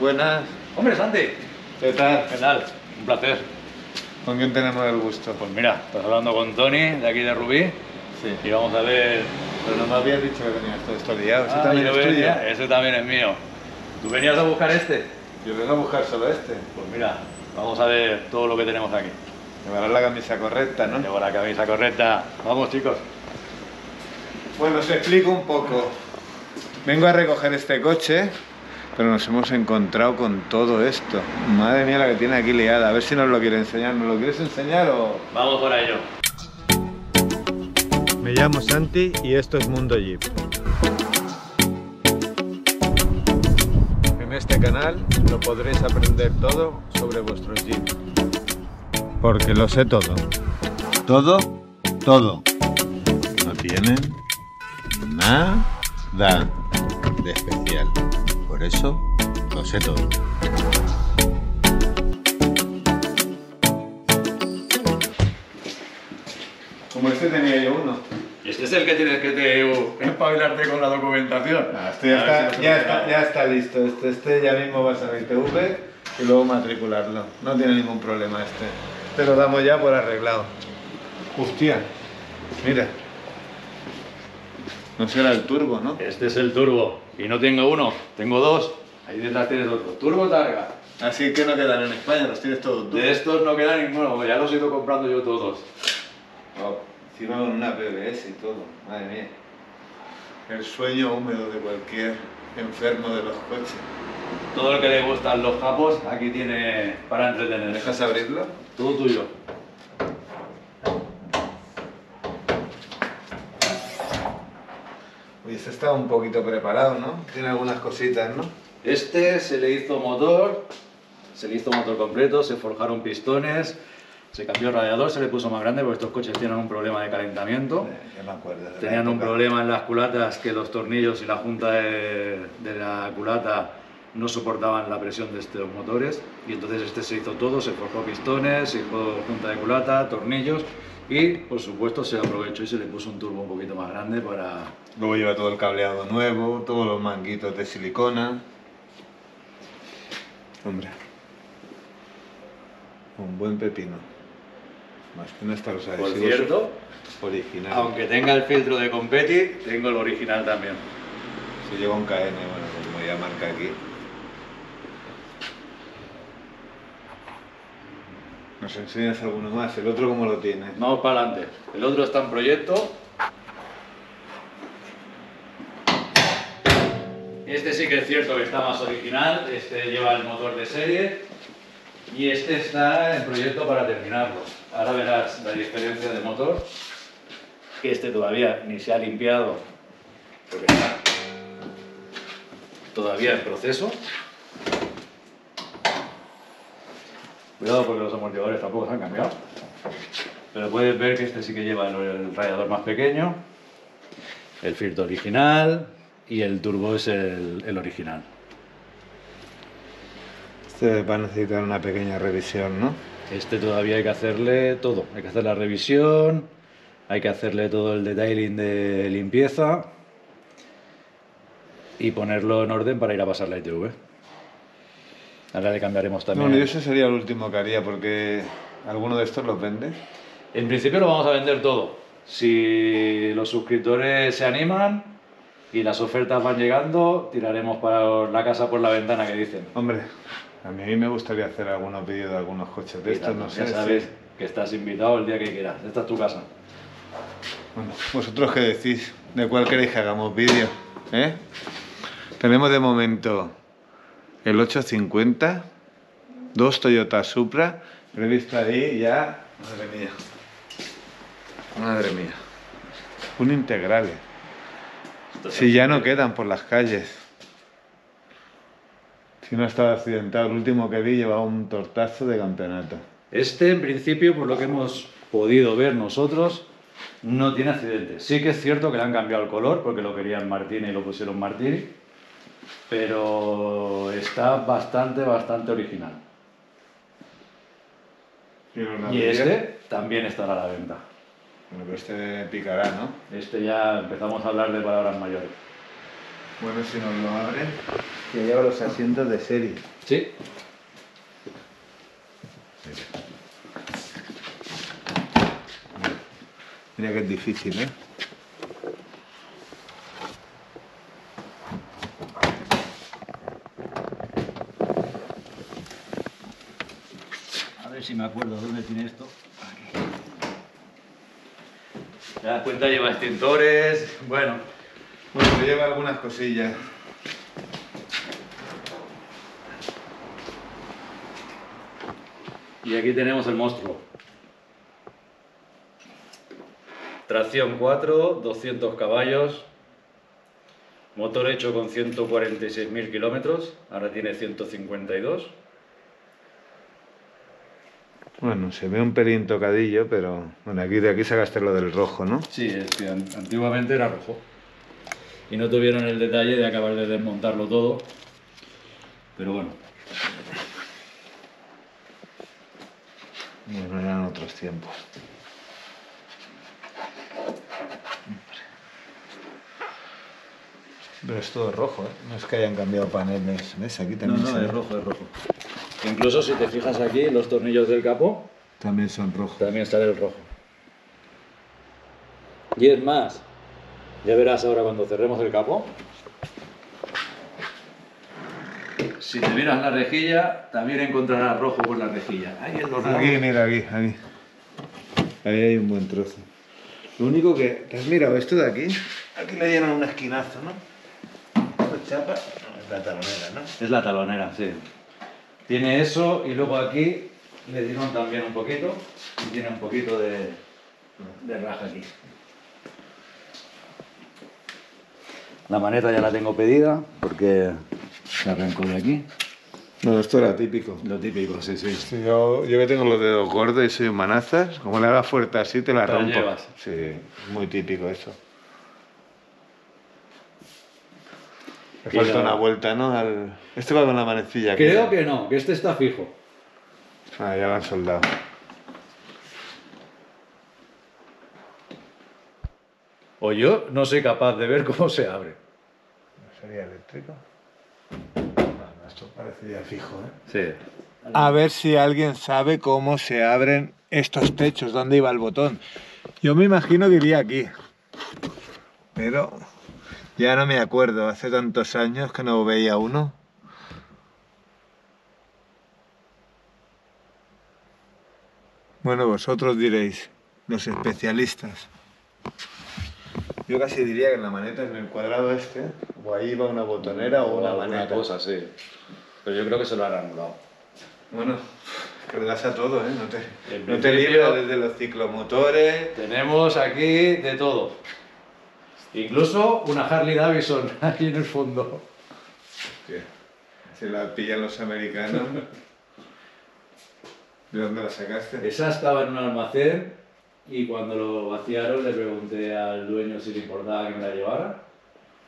Buenas. Hombre, Santi. ¿Qué tal? ¿Qué tal? Un placer. ¿Con quién tenemos el gusto? Pues mira, estás hablando con Tony, de aquí de Rubí, Sí. y vamos a ver... Pero no me habías dicho que venías todo esto liado. ¿Ese Ah, también es tuyo? ese también es mío. ¿Tú venías a buscar este? Yo vengo a buscar solo este. Pues mira, vamos a ver todo lo que tenemos aquí. Llevarás la camisa correcta, ¿no? Llevo la camisa correcta. Vamos, chicos. Bueno, os explico un poco. Vengo a recoger este coche, pero nos hemos encontrado con todo esto. Madre mía la que tiene aquí liada. A ver si nos lo quiere enseñar. ¿Nos lo quieres enseñar o...? Vamos por ello. Me llamo Santi y esto es Mundo Jeep. En este canal lo podréis aprender todo sobre vuestros Jeep. Porque lo sé todo. Todo, todo. No tienen nada de especial. Por eso lo sé todo. Como este tenía yo uno. Este es el que tienes que te espabilarte con la documentación. Ah, este ya, está, si ya, está, ya está listo. Este, este ya mismo va a salir TV y luego matricularlo. No tiene ningún problema este. Este lo damos ya por arreglado. Hostia, mira. No será el turbo, ¿no? Este es el turbo. Y no tengo uno, tengo dos. Ahí detrás tienes otro. Turbo Targa. Así que no quedan en España, los tienes todos tú. De estos no queda ninguno, ya los he ido comprando yo todos. Oh, encima con una PBS y todo. Madre mía. El sueño húmedo de cualquier enfermo de los coches. Todo el que le gustan los japos, aquí tiene para entretener. ¿Me dejas abrirlo? Todo tuyo. Este está un poquito preparado, ¿no? Tiene algunas cositas, ¿no? Este se le hizo motor, se le hizo motor completo, se forjaron pistones, se cambió el radiador, se le puso más grande porque estos coches tienen un problema de calentamiento. Eh, me acuerdo. de Tenían un problema en las culatas que los tornillos y la junta de, de la culata no soportaban la presión de estos motores y entonces este se hizo todo, se forjó pistones, se hizo junta de culata, tornillos y por supuesto se aprovechó y se le puso un turbo un poquito más grande para... Luego lleva todo el cableado nuevo, todos los manguitos de silicona. Hombre. Un buen pepino. Más que no está los Por cierto, originales. aunque tenga el filtro de Competi, tengo el original también. Si lleva un KN, bueno, como ya marca aquí. ¿Nos enseñas alguno más? ¿El otro cómo lo tiene? Vamos para adelante. El otro está en proyecto. Este sí que es cierto que está más original. Este lleva el motor de serie. Y este está en proyecto para terminarlo. Ahora verás la diferencia de motor. Que este todavía ni se ha limpiado. Porque está todavía en proceso. Cuidado porque los amortiguadores tampoco se han cambiado. Pero puedes ver que este sí que lleva el, el radiador más pequeño, el filtro original y el turbo es el, el original. Este va a necesitar una pequeña revisión, ¿no? Este todavía hay que hacerle todo. Hay que hacer la revisión, hay que hacerle todo el detailing de limpieza y ponerlo en orden para ir a pasar la ITV. Ahora le cambiaremos también. Bueno, y ese sería el último que haría porque alguno de estos los vende. En principio lo vamos a vender todo. Si los suscriptores se animan y las ofertas van llegando, tiraremos para la casa por la ventana que dicen. Hombre, a mí me gustaría hacer algunos vídeos de algunos coches de Y estos, tanto, no ya sé. sabes si- que estás invitado el día que quieras. Esta es tu casa. Bueno, vosotros qué decís, de cuál queréis que hagamos vídeo, ¿eh? Tenemos de momento el 850, dos Toyota Supra, pero he visto ahí ya, madre mía, madre mía, un integral. Es Si ya no quedan por las calles. Si no estaba accidentado, el último que vi llevaba un tortazo de campeonato. Este, en principio, por lo que hemos podido ver nosotros, no tiene accidentes. Sí que es cierto que le han cambiado el color porque lo querían Martini y lo pusieron Martini, pero está bastante, bastante original. Y este también estará a la venta. Bueno, pero este picará, ¿no? Este ya empezamos a hablar de palabras mayores. Bueno, si nos lo abren, que lleva los asientos de serie. Sí. Mira que es difícil, ¿eh? Si me acuerdo dónde tiene esto. Aquí. Te das cuenta, lleva extintores. Bueno, Bueno, lleva algunas cosillas. y aquí tenemos el monstruo. Tracción 4, 200 caballos. Motor hecho con 146.000 kilómetros. Ahora tiene 152. Bueno, se ve un pelín tocadillo, pero bueno, aquí de aquí sacaste lo del rojo, ¿no? Sí, es que an- antiguamente era rojo. Y no tuvieron el detalle de acabar de desmontarlo todo. Pero bueno, Bueno, eran otros tiempos. Pero es todo rojo, ¿eh? No es que hayan cambiado paneles. ¿Ves? Aquí no, también, no, se- es rojo, es rojo. Incluso si te fijas aquí, los tornillos del capó también son rojos. también sale el rojo. Y es más, ya verás ahora cuando cerremos el capó. Si te miras la rejilla, también encontrarás rojo por la rejilla. Ahí en los lados. Aquí, mira, aquí, aquí. Ahí hay un buen trozo. Lo único que, ¿te has mirado esto de aquí? Aquí le llenan un esquinazo, ¿no? Esto es chapa, no, es la talonera, ¿no? Es la talonera, sí. Tiene eso y luego aquí le dieron también un poquito y tiene un poquito de, de raja aquí. La maneta ya la tengo pedida porque se arrancó de aquí. No, esto era típico. Lo típico, sí, sí. Sí, yo, yo que tengo los dedos gordos y soy manazas, como le hagas fuerte así, te la rompo. llevas. Sí, muy típico eso. Le falta la- una vuelta, ¿no? Al... Este va con la manecilla. Creo que no, que este está fijo. Ah, ya lo han soldado. O yo no soy capaz de ver cómo se abre. ¿No sería eléctrico? No, no, esto parece ya fijo, ¿eh? Sí. A ver si alguien sabe cómo se abren estos techos, dónde iba el botón. Yo me imagino que iría aquí. Pero ya no me acuerdo, hace tantos años que no veía uno. Bueno, vosotros diréis, los especialistas. Yo casi diría que en la maneta, en el cuadrado este, o ahí va una botonera o una alguna maneta. cosa, sí. Pero yo creo que se lo han anulado. Bueno, que le das a todo, ¿eh? No te, no te libras desde los ciclomotores. Tenemos aquí de todo. Incluso una Harley Davidson aquí en el fondo. Hostia, Se la pillan los americanos. ¿De dónde la sacaste? Esa estaba en un almacén y cuando lo vaciaron le pregunté al dueño si le importaba que me la llevara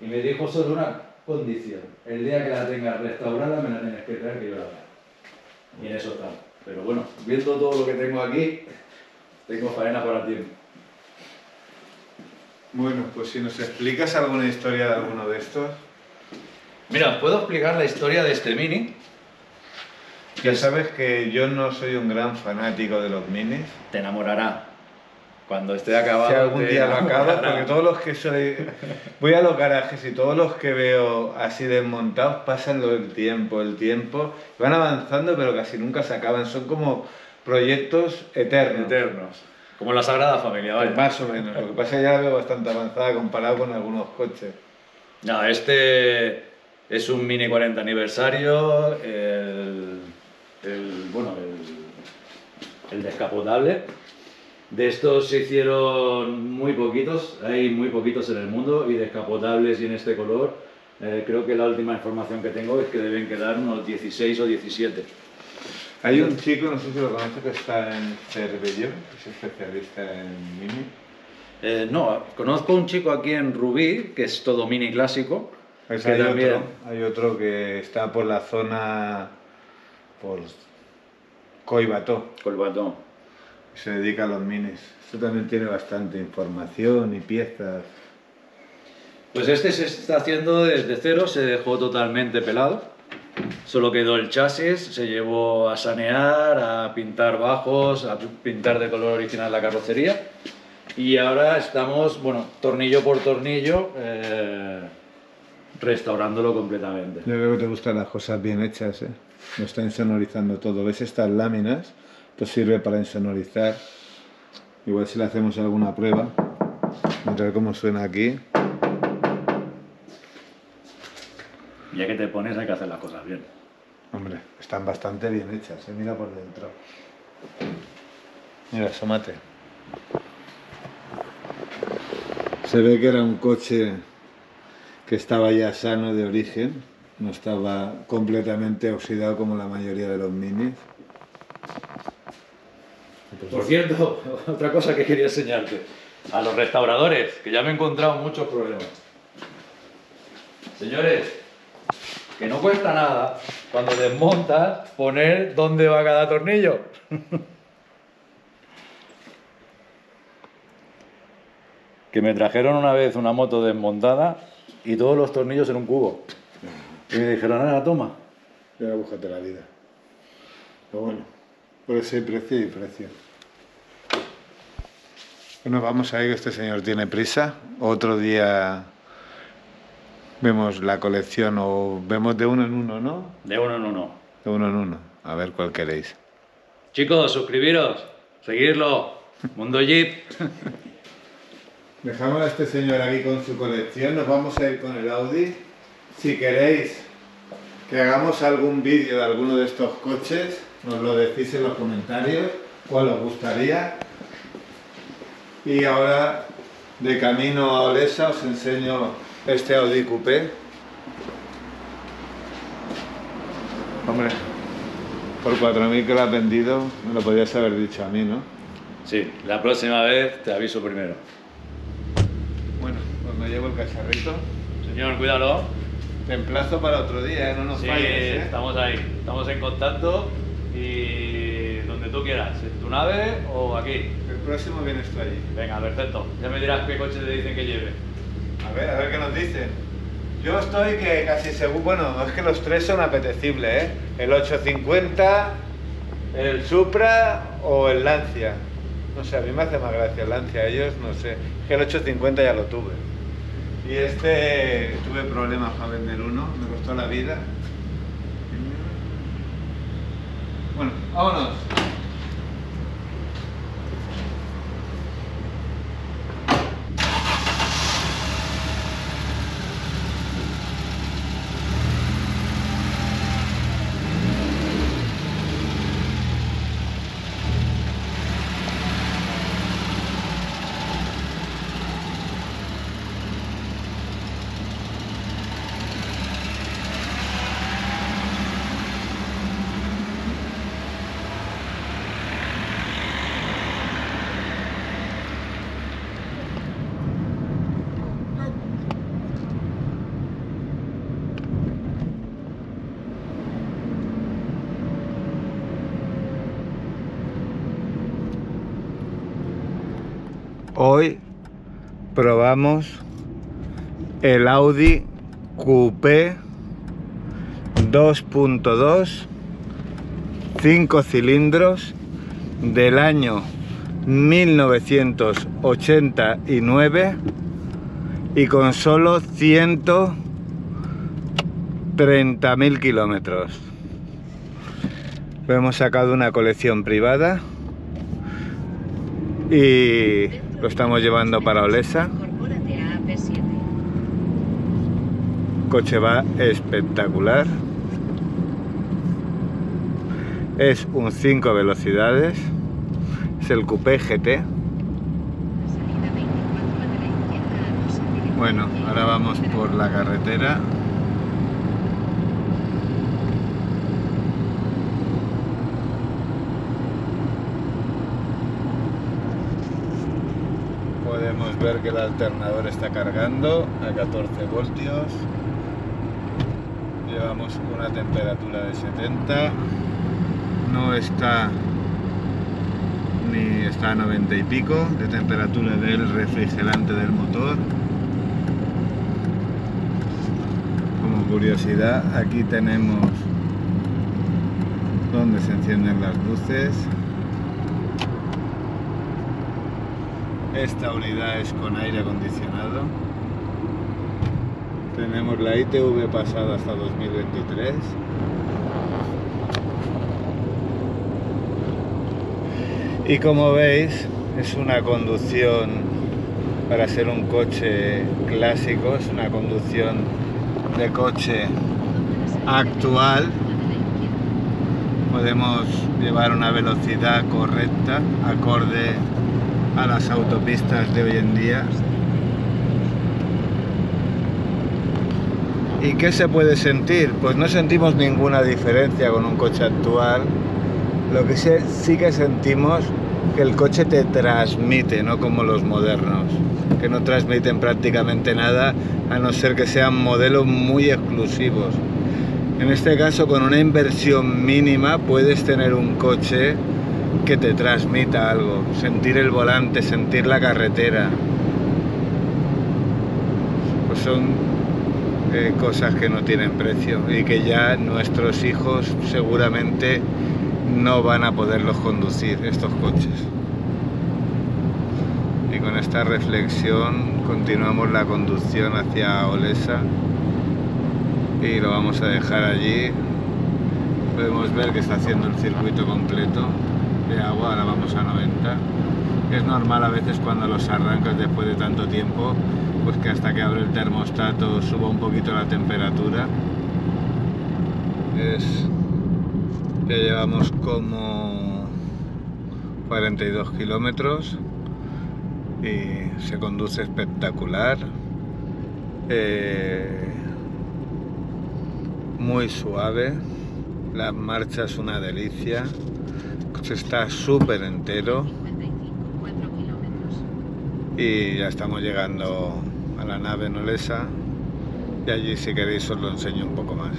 y me dijo solo una condición. El día que la tengas restaurada me la tienes que traer que yo la vea. Y en eso está. Pero bueno, viendo todo lo que tengo aquí, tengo faena para tiempo. Bueno, pues si nos explicas alguna historia de alguno de estos. Mira, ¿puedo explicar la historia de este mini? Ya sabes que yo no soy un gran fanático de los minis. Te enamorará. Cuando esté acabado. Si algún día lo enamorará. porque todos los que soy... Voy a los garajes y todos los que veo así desmontados pasan lo del tiempo, el tiempo, van avanzando pero casi nunca se acaban, son como proyectos eternos. Eternos. Como la Sagrada Familia, vale. Más o menos, lo que pasa es que ya la veo bastante avanzada comparado con algunos coches. No, este es un mini 40 aniversario, el, el- bueno, el, el descapotable. De estos se hicieron muy poquitos, hay muy poquitos en el mundo y descapotables y en este color. eh, creo que la última información que tengo es que deben quedar unos 16 o 17. Hay un chico, no sé si lo conoces, que está en Cervelló, que es especialista en mini. Eh, no, conozco un chico aquí en Rubí, que es todo mini clásico. Pues hay, también- otro, hay otro que está por la zona, por Coibató, Colbatón. se dedica a los minis. Esto también tiene bastante información y piezas. Pues este se está haciendo desde cero, se dejó totalmente pelado. Solo quedó el chasis, se llevó a sanear, a pintar bajos, a pintar de color original la carrocería. Y ahora estamos, bueno, tornillo por tornillo, eh, restaurándolo completamente. Yo creo que te gustan las cosas bien hechas, ¿eh? Lo está insonorizando todo. ¿Ves estas láminas? Esto sirve para insonorizar. Igual si le hacemos alguna prueba. Mirar cómo suena aquí. Ya que te pones hay que hacer las cosas bien. Hombre, están bastante bien hechas, ¿eh? Mira por dentro. Mira, asómate. Se ve que era un coche que estaba ya sano de origen, no estaba completamente oxidado como la mayoría de los minis. Por cierto, otra cosa que quería enseñarte. A los restauradores, que ya me he encontrado muchos problemas. Señores, que no cuesta nada cuando desmontas poner dónde va cada tornillo. que me trajeron una vez una moto desmontada y todos los tornillos en un cubo. Y me dijeron, ahora toma. Y ahora búscate la vida. Pero bueno, por hay precio y precio. Bueno, vamos a ir, que este señor tiene prisa. Otro día vemos la colección o vemos de uno en uno, ¿no? De uno en uno. De uno en uno. A ver cuál queréis. Chicos, suscribiros, seguirlo. Mundo Jeep. Dejamos a este señor aquí con su colección, nos vamos a ir con el Audi. Si queréis que hagamos algún vídeo de alguno de estos coches, nos lo decís en los comentarios, cuál os gustaría. Y ahora, de camino a Olesa, os enseño este Audi Coupé. Hombre, por 4.000 que lo has vendido, me lo podrías haber dicho a mí, ¿no? Sí, la próxima vez te aviso primero. Bueno, pues me llevo el cacharrito. Señor, cuídalo. Te emplazo para otro día, ¿eh? no nos Sí, falles. ¿eh? estamos ahí, estamos en contacto y donde tú quieras, en tu nave o aquí. El próximo vienes tú allí. Venga, perfecto. Ya me dirás qué coche te dicen que lleve. A ver, qué nos dicen. Yo estoy que casi seguro, bueno, es que los tres son apetecibles, ¿eh? El 850, el Supra o el Lancia. No sé, a mí me hace más gracia el Lancia, ellos no sé. Es que el 850 ya lo tuve. Y este tuve problemas para vender uno, me costó la vida. Bueno, vámonos. Hoy probamos el Audi Coupé 2.2 5 cilindros del año 1989 y con solo 130.000 kilómetros. Hemos sacado una colección privada y lo estamos llevando para Olesa. Incorpórate a AP7. coche va espectacular. Es un 5 velocidades. Es el Coupé GT. Salida 24 a la izquierda a dos en dirección Bueno, ahora vamos por la carretera. Podemos ver que el alternador está cargando a 14 voltios. Llevamos una temperatura de 70. No está ni está a 90 y pico de temperatura del refrigerante del motor. curiosidad, aquí tenemos donde se encienden las luces. Esta unidad es con aire acondicionado. Tenemos la ITV pasada hasta 2023. Y como veis, es una conducción para ser un coche clásico, es una conducción de coche actual. Podemos llevar una velocidad correcta, acorde a las autopistas de hoy en día. ¿Y qué se puede sentir? Pues no sentimos ninguna diferencia con un coche actual. Lo que sí, que sentimos que el coche te transmite, no como los modernos, que no transmiten prácticamente nada a no ser que sean modelos muy exclusivos. En este caso, con una inversión mínima puedes tener un coche que te transmita algo, sentir el volante, sentir la carretera. Pues son eh, cosas que no tienen precio y que ya nuestros hijos seguramente no van a poderlos conducir estos coches. Y con esta reflexión continuamos la conducción hacia Olesa y lo vamos a dejar allí. Podemos ver que está haciendo el circuito completo agua, ahora vamos a 90. Es normal a veces cuando los arrancas después de tanto tiempo, pues que hasta que abre el termostato suba un poquito la temperatura. Es ya llevamos como 42 kilómetros y se conduce espectacular. Eh, muy suave. La marcha es una delicia. Está súper entero 55, 4 kilómetros. y ya estamos llegando a la nave Nolesa. Y allí si queréis os lo enseño un poco más.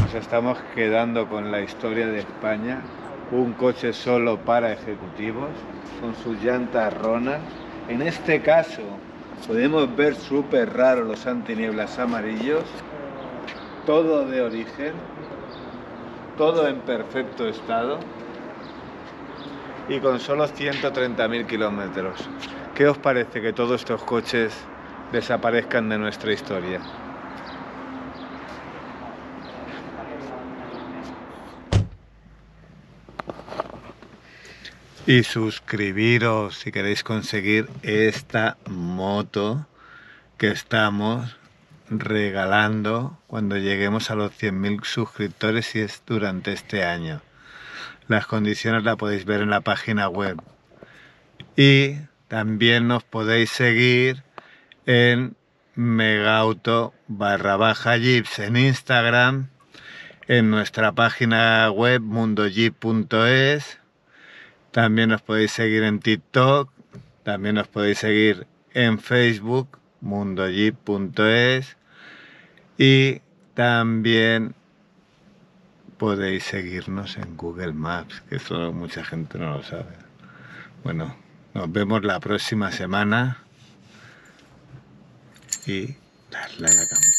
Nos estamos quedando con la historia de España, un coche solo para ejecutivos, con sus llantas ronas. En este caso podemos ver súper raro los antinieblas amarillos, todo de origen, todo en perfecto estado y con solo 130.000 kilómetros. ¿Qué os parece que todos estos coches desaparezcan de nuestra historia? Y suscribiros si queréis conseguir esta moto que estamos regalando cuando lleguemos a los 100.000 suscriptores y es durante este año. Las condiciones las podéis ver en la página web. Y también nos podéis seguir en megauto barra baja jeeps en Instagram, en nuestra página web mundojeep.es. También nos podéis seguir en TikTok, también nos podéis seguir en Facebook, mundojeep.es y también podéis seguirnos en Google Maps, que eso mucha gente no lo sabe. Bueno, nos vemos la próxima semana y darle a la campanita.